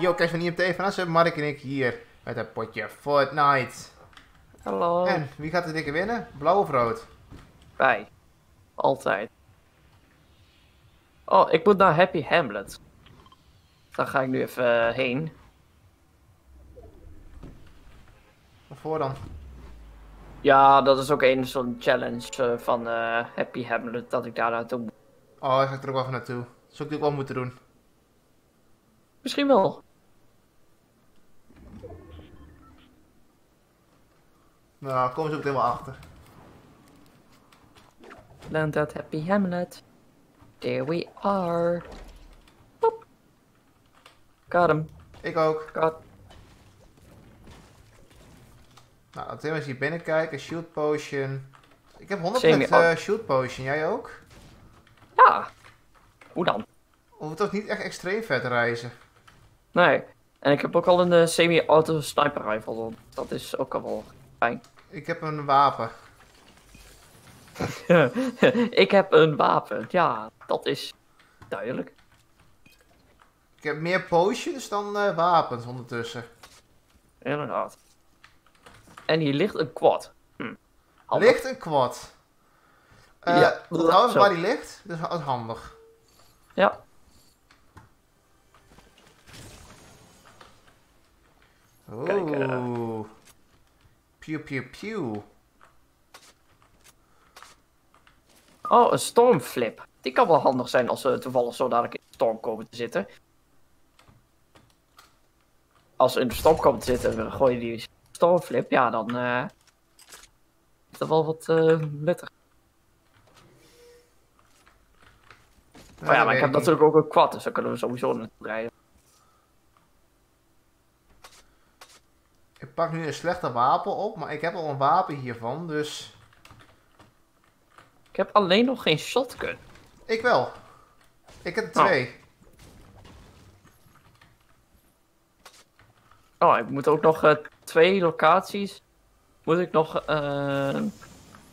Yo, kijk van IMT vanaf zijn Mark en ik hier met een potje Fortnite. Hallo. En wie gaat de dikke winnen? Blauw of rood? Wij. Altijd. Oh, ik moet naar Happy Hamlet. Daar ga ik nu even eh, heen. Waarvoor dan? Ja, dat is ook een zo'n challenge eh, van eh, Happy Hamlet dat ik daar naartoe moet. Oh, ik ga er ook wel even naartoe. Dat zou ik ook wel moeten doen. Misschien wel. Nou, kom eens ook helemaal achter. Land at Happy Hamlet. There we are. Boop. Got him. Ik ook. Got. Nou, laten we eens hier binnen kijken. Shield potion. Ik heb 100 Semi- met eh, shield potion. Jij ook? Ja. Hoe dan? Hoeft toch niet echt extreem ver te reizen? Nee. En ik heb ook al een eh, semi-auto sniper rifle. Dat is ook al wel fijn. Ik heb een wapen. ik heb een wapen. Ja, dat is duidelijk. Ik heb meer potions dan eh, wapens ondertussen. Inderdaad. En hier ligt een quad. Hm. Ligt een quad. Eh Ja, trouwens, waar die ligt, dat is handig. Ja. Kijk, eh. Oeh. Pew pew pew. Oh, een stormflip. Die kan wel handig zijn als ze toevallig zo dadelijk in de storm komen te zitten. Als ze in de storm komen te zitten, we gooien die stormflip, ja, dan eh is dat wel wat eh nuttig. Maar ja, maar ik heb natuurlijk ook een quad, dus dan kunnen we sowieso naartoe rijden. Pak nu een slechte wapen op, maar ik heb al een wapen hiervan, dus... Ik heb alleen nog geen shotgun. Ik wel. Ik heb er Oh. twee. Oh, ik moet ook nog eh, twee locaties. Moet ik nog. eh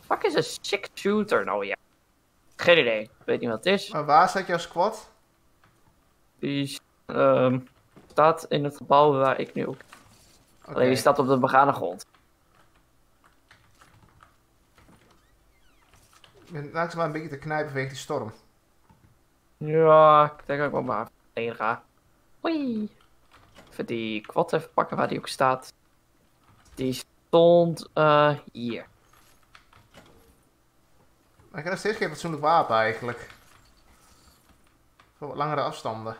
Fuck is een sick shooter nou ja? Geen idee. Ik weet niet wat het is. Maar waar staat jouw squad? Die ehm, staat in het gebouw waar ik nu ook. Oké. Alleen die staat op de begane grond. Ik ben langzaam een beetje te knijpen vanwege die storm. Ja, ik denk dat ik wel maar heen ga. Hoi. Even die quad even pakken waar die ook staat. Die stond eh hier. Maar ik heb nog steeds geen fatsoenlijk wapen eigenlijk. Voor wat langere afstanden.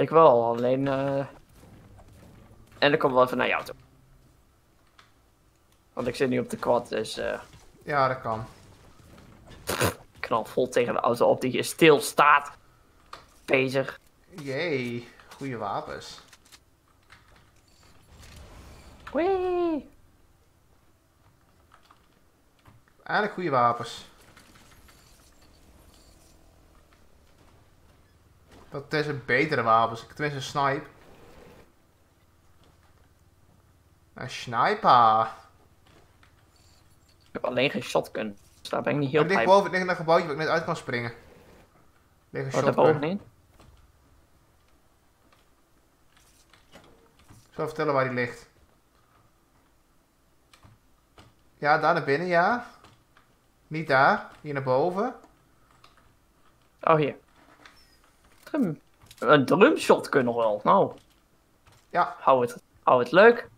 Ik wel, alleen. eh En ik kom wel even naar jou toe. Want ik zit nu op de quad, dus eh Ja, dat kan. ik knal vol tegen de auto op die hier stil staat. Bezig. Jee, goede wapens. Wee. Eigenlijk goede wapens. Dat is een betere wapens. Tenminste, een snipe. Een sniper. Ik heb alleen geen shotgun. Dus daar ben ik niet heel blij mee. boven ligt een gebouwtje waar ik net uit kan springen. Ligt een Wat shotgun. daarbovenin? Ik zal vertellen waar die ligt. Ja, daar naar binnen, ja. Niet daar. Hier naar boven. Oh, hier. Drum. Een drum shotgun nog wel. Nou, Ja. hou het, hou het leuk.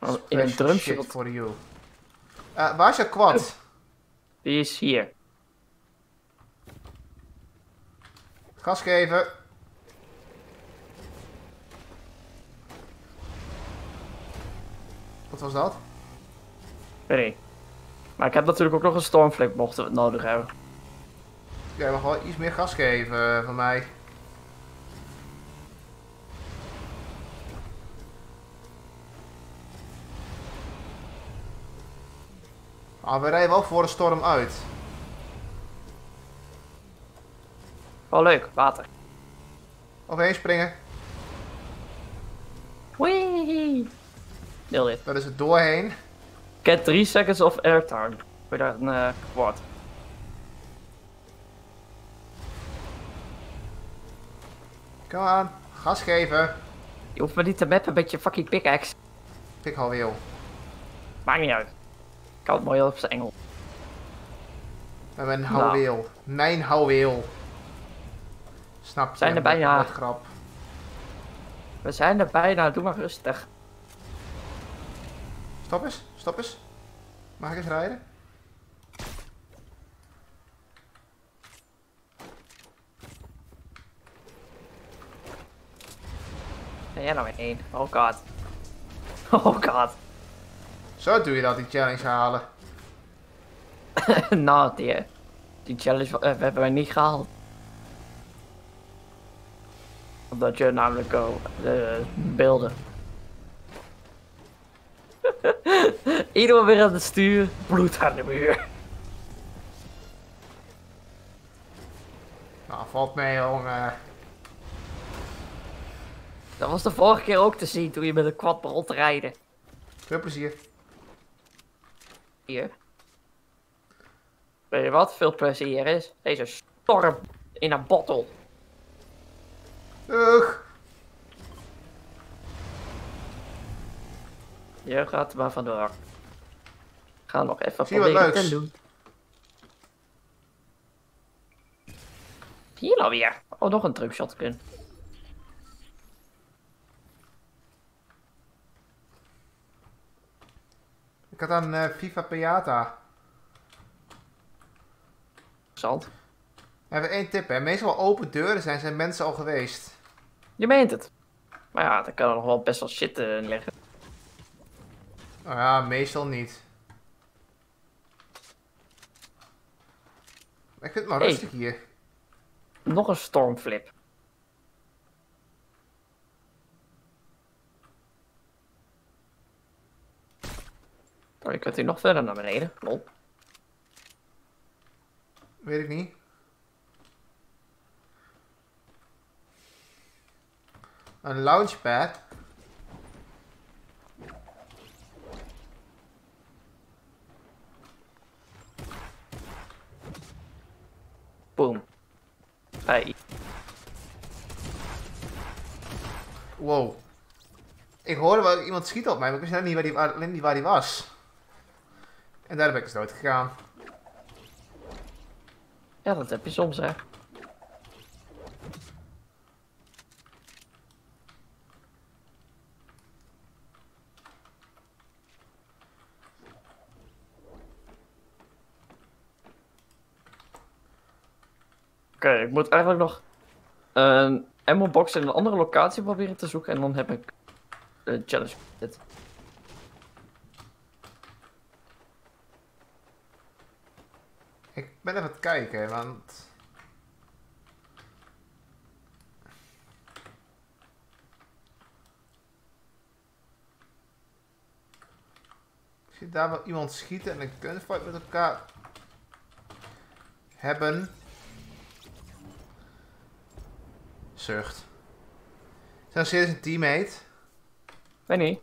Oh, In een Special drum shit shot. for you. Eh, waar is je quad? Die is hier. Gas geven. Wat was dat? Niet. Maar ik heb natuurlijk ook nog een stormflip mochten we het nodig hebben. Jij mag wel iets meer gas geven eh, van mij. Ah, we rijden wel voor de storm uit. Wel leuk, water. Overheen springen. Wee! Deel dit. Dat is het doorheen. Get 3 seconds of airtime. Voor dat een eh, kwart. Kom aan, gas geven. Je hoeft me niet te mappen met je fucking pickaxe. Ik al wil. Maakt niet uit. Ik kan het mooi op zijn Engel. Met mijn Nou. houweel. Mijn houweel. Snap je? Zijn er bijna. Wat grap. We zijn er bijna, doe maar rustig. Stop eens, stop eens. Mag ik eens rijden? Jij nou weer één? Oh god. Oh god. Zo doe je dat, die challenge halen. nou, die, eh, die challenge eh, hebben wij niet gehaald. Omdat je namelijk oh, de beelden. Iedereen weer aan het stuur, bloed aan de muur. Nou, valt mee, jongen. Dat was de vorige keer ook te zien toen je met een quad begon te rijden. Veel plezier. Hier. Weet je wat veel plezier is? Deze storm in een bottle. Ugh. Je gaat er maar vandoor. Ga nog even Zie proberen te doen. Hier nou weer. Oh, nog een shotgun. Had aan eh, FIFA Piata. Zand. We hebben één tip, hè. Meestal open deuren zijn, zijn mensen al geweest. Je meent het. Maar ja, daar kan er nog wel best wel shit in liggen. Nou ja, meestal niet. Ik vind het maar Hey. rustig hier. Nog een stormflip. Oh, je kunt hier nog verder naar beneden. Lol. Weet ik niet. Een launchpad. Boom. Hey. Wow. Ik hoorde wel iemand schieten op mij, maar ik wist niet waar die, alleen niet waar die was. En daar ben ik dus dood gegaan. Ja, dat heb je soms, hè. Oké, ik moet eigenlijk nog een ammo box in een andere locatie proberen te zoeken en dan heb ik de challenge dit. Ik ben even aan het kijken, want... Ik zie daar wel iemand schieten en een gunfight met elkaar hebben. Zucht. Is serieus een teammate? Weet niet.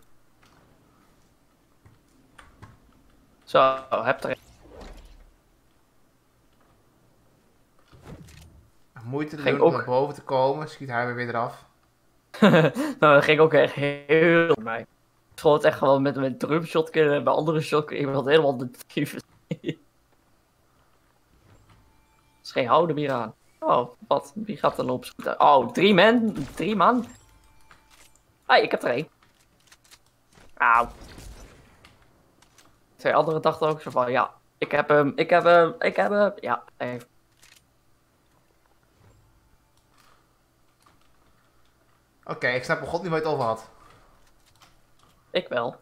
Zo, heb er Moeite te Ging doen om ook. naar boven te komen, schiet hij weer eraf. nou, dat ging ook echt heel mij. Ik schoot echt gewoon met mijn drum shotgun en bij andere shotgun iemand helemaal de tyfus. Er is geen houden meer aan. Oh, wat? Wie gaat er op schieten? Oh, drie men? Drie man? Ah, ik heb er één. Auw. Twee anderen dachten ook zo van, ja, ik heb hem, ik heb hem, ik heb hem. Ja, even. Oké, ik snap god niet waar je het over had. Ik wel.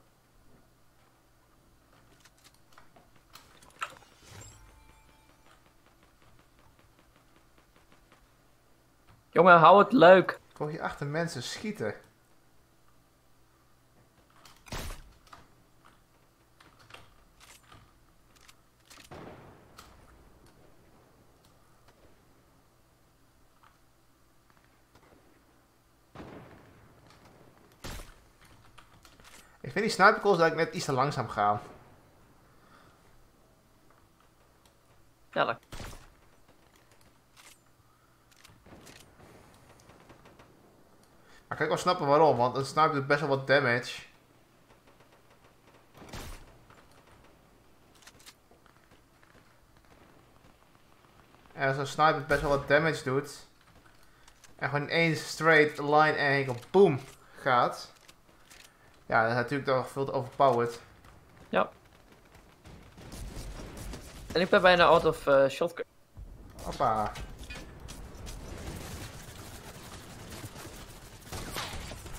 Jongen, hou het leuk. Ik hoor hier achter mensen schieten. Snipercalls dat ik net iets te langzaam ga. Ja, dat... kan ik wel snappen waarom, want een sniper doet best wel wat damage. En als een sniper best wel wat damage doet, en gewoon in één straight line en enkel boom gaat, ja, dat is natuurlijk toch veel te overpowered. En ik ben bijna out of uh, shotgun. Hoppa.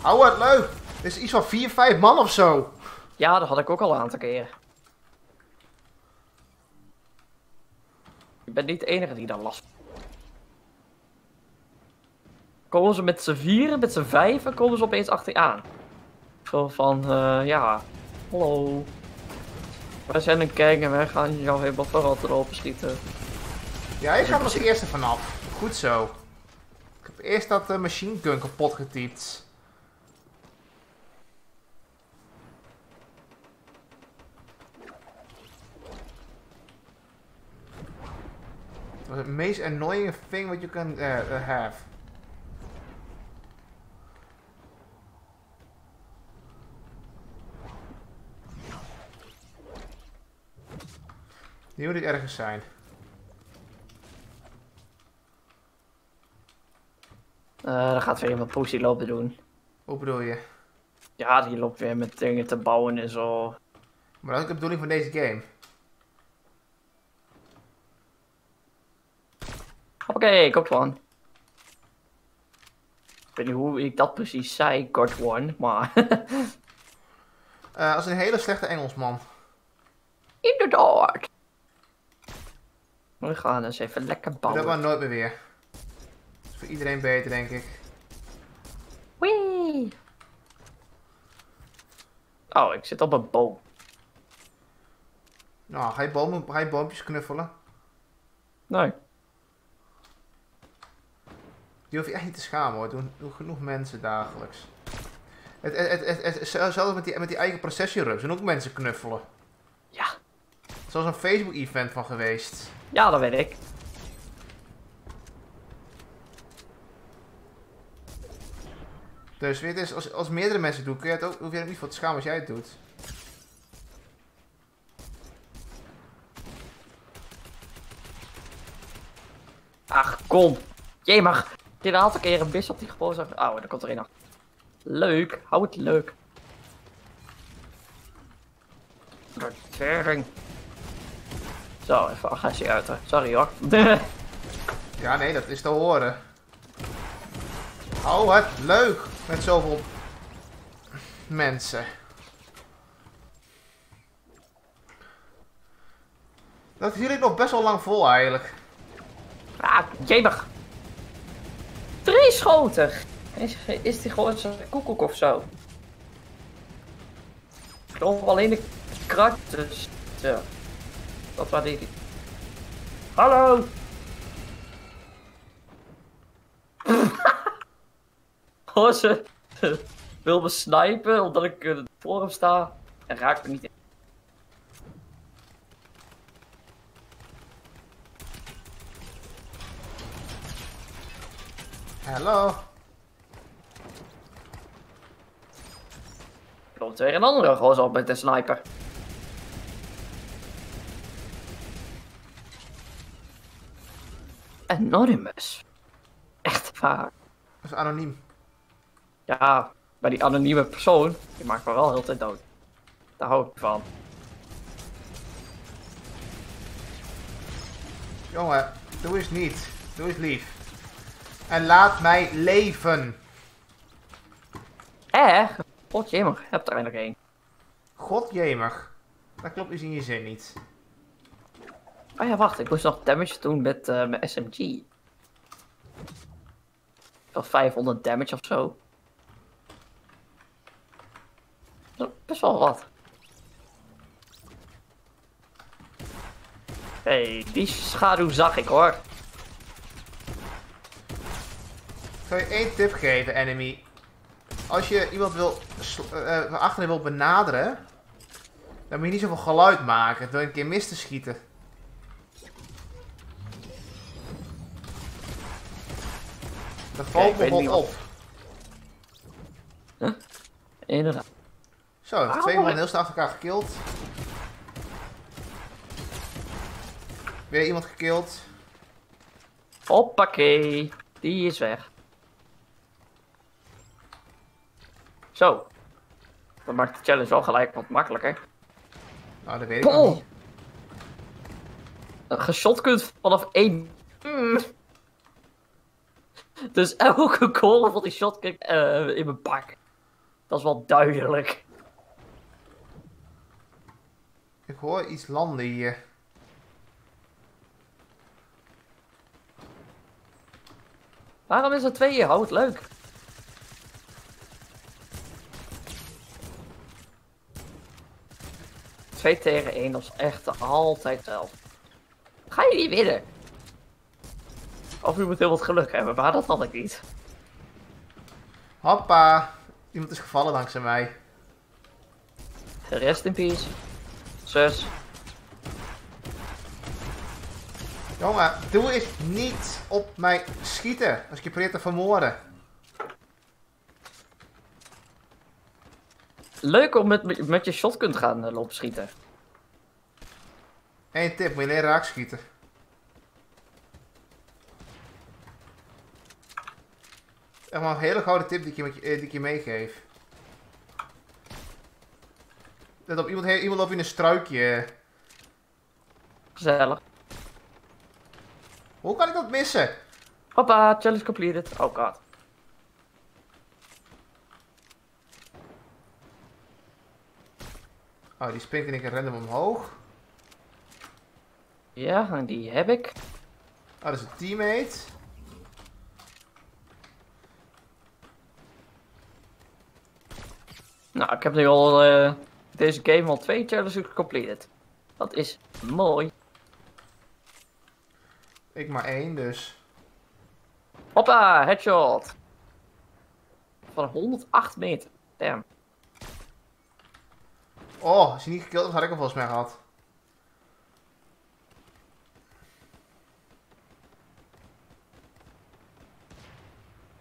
Hou het leuk! Dit is iets van 4, 5 man of zo. Ja, dat had ik ook al een aantal keren. Je bent niet de enige die daar last van Komen ze met z'n vieren, met z'n vijven, komen ze opeens achter je aan. Van, eh, ja, hallo. Wij zijn een kijken en wij gaan jou helemaal vooral erop schieten. Ja, ik ga er als eerste vanaf. Goed zo. Ik heb eerst dat uh, machine gun kapot getypt. Wat is het meest annoying thing you can uh, uh, have? Die moet ik ergens zijn. Uh, dan gaat weer iemand poesie lopen doen. Hoe bedoel je? Ja, die loopt weer met dingen te bouwen en zo. Maar dat is de bedoeling van deze game. Oké, ook one. Ik weet niet hoe ik dat precies zei, God one, maar... uh, als een hele slechte Engelsman. Inderdaad. We gaan eens even lekker bouwen. Dat maar nooit meer weer. Dat is voor iedereen beter, denk ik. Wee. Oh, ik zit op een boom. Nou, ga je, bomen, ga je boompjes knuffelen? Nee. Die hoef je echt niet te schamen hoor. Doen, doen genoeg mensen dagelijks. Het, het, het, het, zelfs met die, met die eigen processierups. En ook mensen knuffelen. Ja. Zoals een Facebook-event van geweest. Ja, dat weet ik. Dus weet je, als, als meerdere mensen doen, kun je het ook, hoef je er niet voor te schamen als jij het doet. Ach, kom. Jij mag. Dit een aantal keer een bis op die gewoon. Oh, daar komt er een achter. Leuk. Hou het leuk. Vertering. Zo, even agressie uiten. Sorry hoor. ja, nee, dat is te horen. Oh, wat leuk. Met zoveel mensen. Dat hield ik nog best wel lang vol eigenlijk. Ah, jemig. Drie schoten. Is, is die gewoon zo'n koekoek of zo? Ik geloof alleen de. Zo. Dat was die. Hallo! Oh, ze wil me snipen omdat ik uh, voor hem sta en raakt me niet in. Hallo. Komt weer een andere gozer op met de sniper. Anonymous. Echt waar. Dat is anoniem. Ja, maar die anonieme persoon, die maakt me wel heel tijd dood. Daar hou ik van. Jongen, doe eens niet. Doe eens lief. En laat mij leven. Eh? Godjemig, heb er eindelijk één. Godjemig. Dat klopt dus in je zin niet. Oh ja, wacht, ik moest nog damage doen met uh, mijn SMG. Wel 500 damage of zo. Best wel wat. hey, die schaduw zag ik hoor. Ik zal je één tip geven, enemy. Als je iemand wil, uh, achterin wil benaderen, dan moet je niet zoveel geluid maken door een keer mis te schieten. Dat valt me wel op. Inderdaad. Zo, we hebben Auw. twee man heel snel achter elkaar gekild. Weer iemand gekild. Hoppakee. Die is weg. Zo. Dat maakt de challenge wel gelijk wat makkelijker. Nou, dat weet ik nog niet. Een geschot kunt vanaf één. Mm. Dus elke goal van die shot kijk, eh, in mijn bak. Dat is wel duidelijk. Ik hoor iets landen hier. Waarom is er twee? Hou het leuk. Twee tegen één, dat is echt altijd zelf. Ga je niet winnen? Of u moet heel wat geluk hebben, maar dat had ik niet. Hoppa. Iemand is gevallen dankzij mij. Rest in peace. Zus. Jongen, doe eens niet op mij schieten. Als ik je probeer te vermoorden. Leuk om met, met je shotgun te gaan eh, lopen schieten. Eén tip, moet je leren raak schieten. Echt maar een hele gouden tip die ik je, met je, eh, die ik je meegeef. Let op, iemand, he- iemand loopt in een struikje. Gezellig. Hoe kan ik dat missen? Hoppa, challenge completed. Oh god. Oh, die springt in keer random omhoog. Ja, en die heb ik. Oh, dat is een teammate. Nou, ik heb nu al eh, deze game al twee challenges completed. Dat is mooi. Ik maar één, dus. Hoppa, headshot. Van 108 meter. Damn. Oh, als je niet gekild had ik hem volgens mij gehad.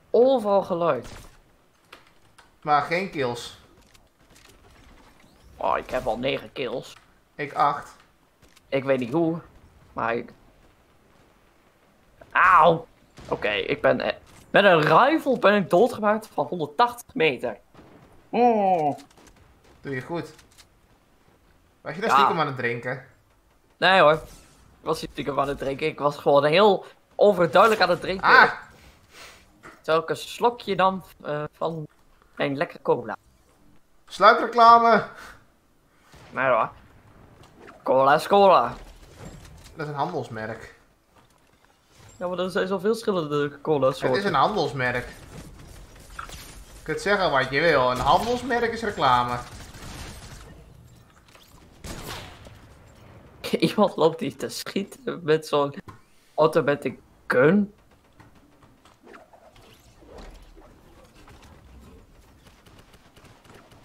Overal geluid. Maar geen kills. Oh, ik heb al 9 kills. Ik acht. Ik weet niet hoe, maar ik... Auw! Oké, ik ben... eh, Met een rifle ben ik doodgemaakt van 180 meter. Oh. Doe je goed. Was je daar Ja. stiekem aan het drinken? Nee hoor. Ik was niet stiekem aan het drinken. Ik was gewoon heel overduidelijk aan het drinken. Ah! Terwijl ik een slokje nam eh, van mijn lekkere cola. Sluikreclame! Nee hoor. Cola is cola. Dat is een handelsmerk. Ja, maar er zijn zoveel verschillende cola Het is soorten. een handelsmerk. Je kunt zeggen wat je wil. Een handelsmerk is reclame. Iemand loopt hier te schieten met zo'n automatic gun.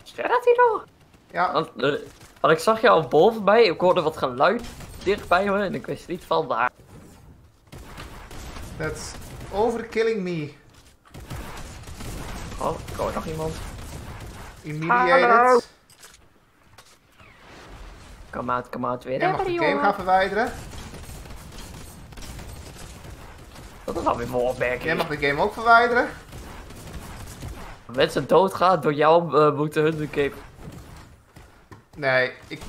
Zeg dat hier nog? Ja, Want, ik zag jou boven mij, ik hoorde wat geluid dicht bij me en ik wist niet van waar. that's overkilling me. Oh, ik hoor nog iemand. Immediated. Come out, come out weer. Jij mag de game gaan verwijderen. Dat is alweer mijn opmerking. Jij mag de game ook verwijderen. Mensen doodgaan door jou eh, moeten hun de game. Nee, ik,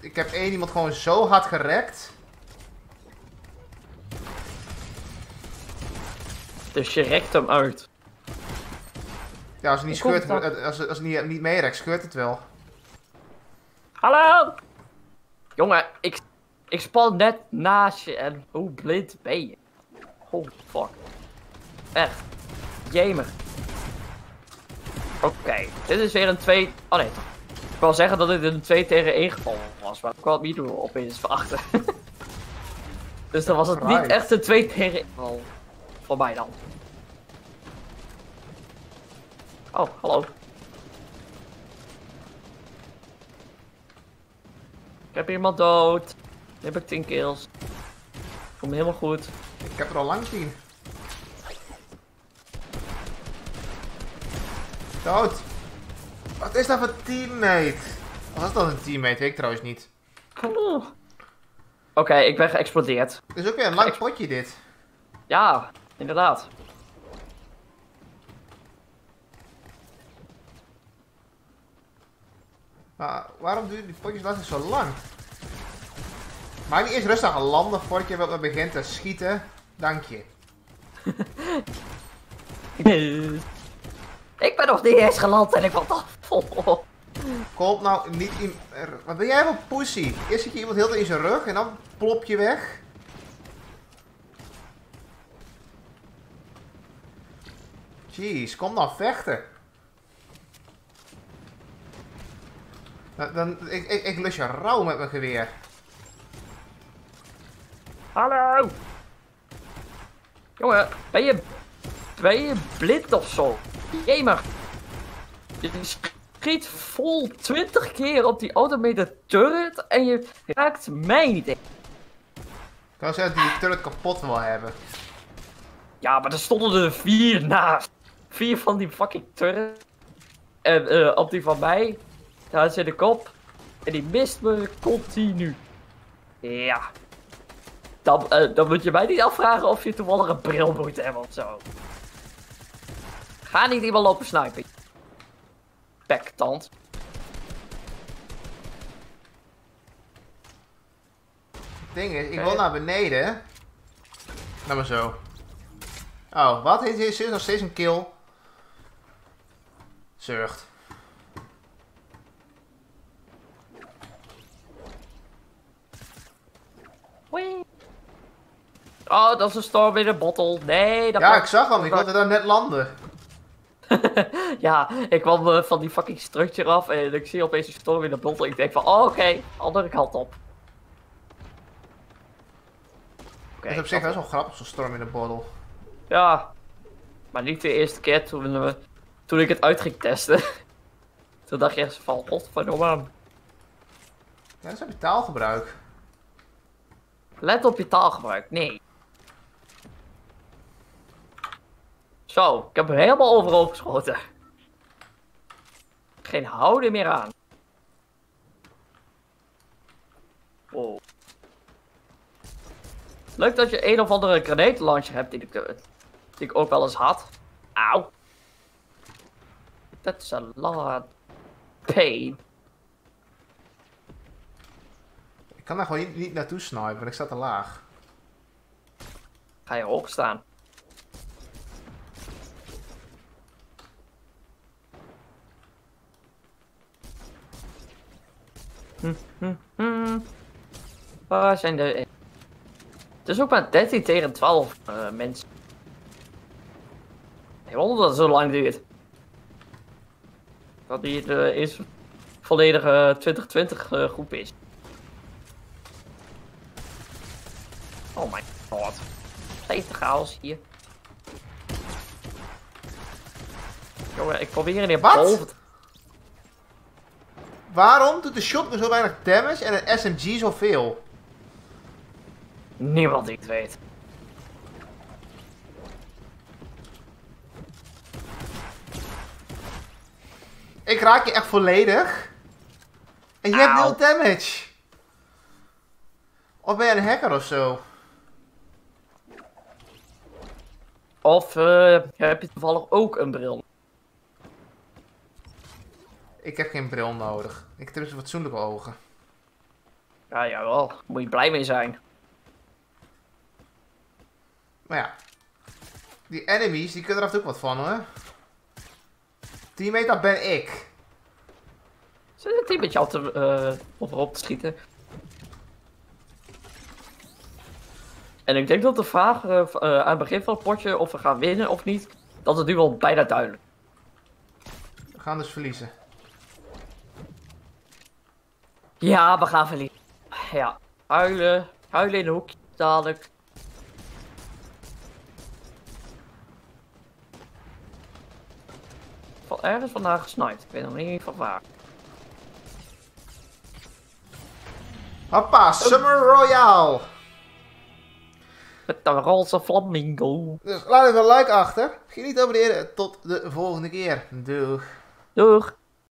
ik heb één iemand gewoon zo hard gerekt. Dus je rekt hem uit. Ja, als het niet Hoe komt scheurt, dat? eh, als, als het niet, niet meerekt, scheurt het wel. Hallo! Jongen, ik, ik span net naast je en hoe blind ben je? Oh fuck. Echt. Jemer. Oké, dit is weer een 2. Oh nee, toch. Ik wil zeggen dat dit een 2 tegen 1 geval was, maar ik kwam het niet doen opeens verachten. dus dan was het niet echt een 2 tegen 1 geval. Voor mij dan. Oh, hallo. Ik heb iemand dood. Nu heb ik 10 kills. Kom helemaal goed. Ik heb er al lang tien. Dood. Wat is dat voor teammate? Wat is dat een teammate? Weet ik trouwens niet. Oké, ik ben geëxplodeerd. Het is ook weer een lang potje dit. Ja, inderdaad. Maar waarom duren die potjes zo lang? Maak niet eerst rustig aan landen voordat je wat begint te schieten. Dank je. ik ben nog niet eens geland en ik word af. Kom nou niet in... Wat ben jij voor pussy? Eerst zit je iemand heel in zijn rug en dan plop je weg. Jeez, kom nou vechten. Dan, dan, ik, ik, ik lus je rauw met mijn geweer. Hallo! Jongen, ben je, ben je blind of zo? Gamer! Je schiet vol 20 keer op die automated turret en je raakt mij niet. Ik kan zeggen dat die turret kapot wil hebben. Ja, maar er stonden er vier naast. Vier van die fucking turret. En eh, op die van mij, daar zit de kop. En die mist me continu. Ja. Dan, eh, dan moet je mij niet afvragen of je toevallig een bril moet hebben of zo. Ga niet iemand lopen snipen. Pektand. Het ding is, ik wil naar beneden. Nou maar zo. Oh, wat? Is is er nog steeds een kill? Zucht. Wee. Oh, dat is een storm in een bottle. Nee, dat Ja, ik zag hem. Ik wilde daar net landen. Ja, ik kwam eh, van die fucking structure af en ik zie opeens een storm in de bottle. Ik denk van, oh, oké, andere kant op. Oké, Dat is op zich best wel grappig, zo'n storm in de bottle. Ja, maar niet de eerste keer toen, we, toen ik het uit ging testen. toen dacht je echt van, godverdomme. Ja, dat is heb je taalgebruik. Let op je taalgebruik, nee. Zo, ik heb hem helemaal overal geschoten. Geen houden meer aan. Wow. Leuk dat je een of andere grenade launcher hebt die ik, eh, die ik ook wel eens had. Auw. That's a lot pain. Ik kan daar gewoon niet, niet naartoe snipen, want ik sta te laag. Ga je hoog staan. Hm, hm, hm. Waar zijn de... Het is ook maar 13 tegen 12 eh, mensen. Ik wonder dat het zo lang duurt. Dat die de is volledige 2020 eh, groep is. Oh my god. Steeds de chaos hier. Jongen, ik probeer in Wat? boven te... Waarom doet de shotgun zo weinig damage en een SMG zoveel? Niemand die het weet. Ik raak je echt volledig. En je hebt nul damage. Of ben je een hacker of zo? Of eh, heb je toevallig ook een bril? Ik heb geen bril nodig. Ik heb tenminste fatsoenlijke ogen. Ja, jawel. Moet je blij mee zijn. Maar ja. Die enemies, die kunnen er af en toe ook wat van hoor. Teammate, dat ben ik. Zit het team met jou te, eh overop te schieten? En ik denk dat de vraag eh, eh, aan het begin van het potje of we gaan winnen of niet, dat is nu wel bijna duidelijk. We gaan dus verliezen. Ja, we gaan verliezen. Ja, huilen, huilen in de hoekje dadelijk. Van ergens vandaag gesniped. Ik weet nog niet van waar. Hoppa, Summer Royale. Met een roze flamingo. Dus laat even een like achter. Vergeet niet te abonneren. Tot de volgende keer. Doeg. Doeg!